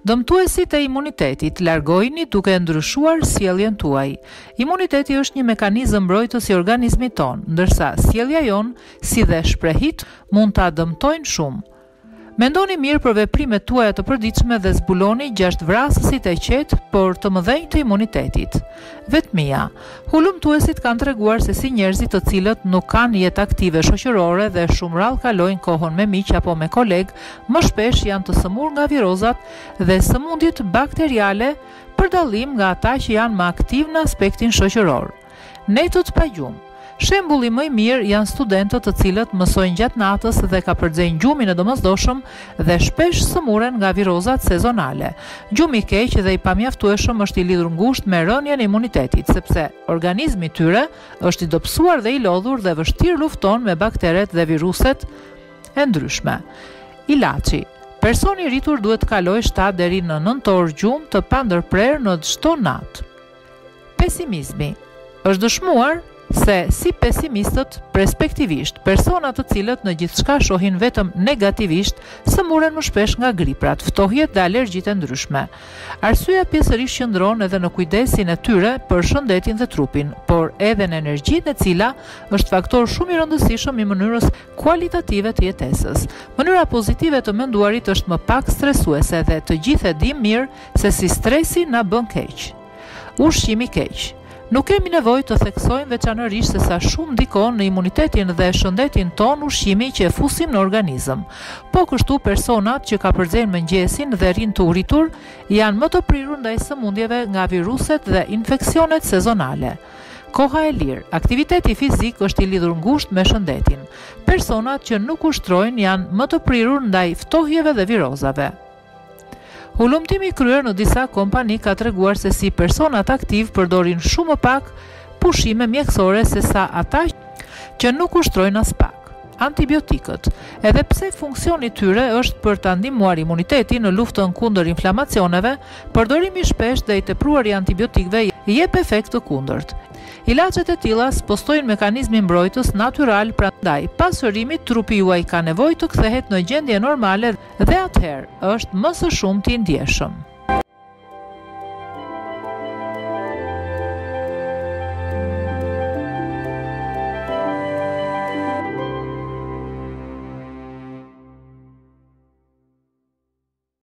Dëmtuesit e imunitetit largojini duke ndryshuar sjelljen tuaj. Imuniteti është një mekanizëm mbrojtës i organizmit tonë, ndërsa sjellja jonë, si dhe shprehitë, mund ta dëmtojnë shumë. Mendoni mirë për veprimet tuaja të përditshme dhe zbuloni gjashtë vrasësit e qetë, por të mëdhenj të imunitetit. Vetmia. Hulumtuesit kanë treguar se si njerëzit të cilët nuk kanë jetë aktive shoqërore dhe shumë rrallë kalojnë kohën me miq apo me kolegë, më shpesh janë të sëmurë nga virozat dhe sëmundjet bakteriale për dallim nga ata që janë më aktivë në aspektin shoqëror. Netët pa gjumë. Shembulli më i mirë janë studentët të cilët mësojnë gjatë natës dhe kapërcejnë gjumin e domosdoshëm dhe shpesh sëmuren nga virozat sezonale. Gjumi i keq dhe i pamjaftueshëm është i lidhur ngushtë me rënien e imunitetit, sepse organizmi i tyre është i dobësuar dhe i lodhur dhe vështirë lufton me bakteret dhe viruset e ndryshme. Ilaçi. Personi i rritur duhet të kalojë shtatë deri në nëntë orë gjumë të pandërprerë në çdo natë. Pesimizmi, Është dëshmuar se si pesimistët, respektivisht, personat të cilët në gjithçka shohin vetëm negativisht, sëmuren më shpesh nga griprat, ftohjet dhe alergjitë e ndryshme. Arsyeja pjesërisht qëndron edhe në kujdesin e tyre për shëndetin dhe trupin, por edhe në energjinë e cila është faktor shumë i rëndësishëm i mënyrës kualitative të jetesës. Mënyra pozitive të menduarit është më pak stresuese dhe të gjithë e dimë mirë se si stresi na bën keq. Ushqimi i keq. Nuk kemi nevojë të theksojmë veçanërisht se sa shumë ndikon në imunitetin dhe shëndetin tonë ushqimi që e fusim në organizëm. Po kështu personat që kapërcejnë mëngjesin dhe rrinë të uritur janë më të prirur ndaj sëmundjeve nga viruset dhe infeksionet sezonale. Koha e lirë, aktiviteti fizik është i lidhur ngushtë me shëndetin. Personat që nuk ushtrojnë janë më të prirur ndaj ftohjeve dhe virozave. Hulumtimi i kryer në disa kompani ka treguar se si personat aktivë përdorin shumë më pak pushime mjekësore se sa ata që nuk ushtrojnë aspak. Antibiotikët, edhe pse funksioni i tyre është për ta ndihmuar imunitetin në luftën kundër inflamacioneve, përdorimi i shpeshtë dhe i tepruar i antibiotikëve jep efekt të kundërt. Ilaçet e tilla spostojnë mekanizmin mbrojtës natyral prandaj pas shërimit trupi juaj ka nevojë të kthehet në gjendje normale Dhe atëherë është më së shumti i ndjeshëm.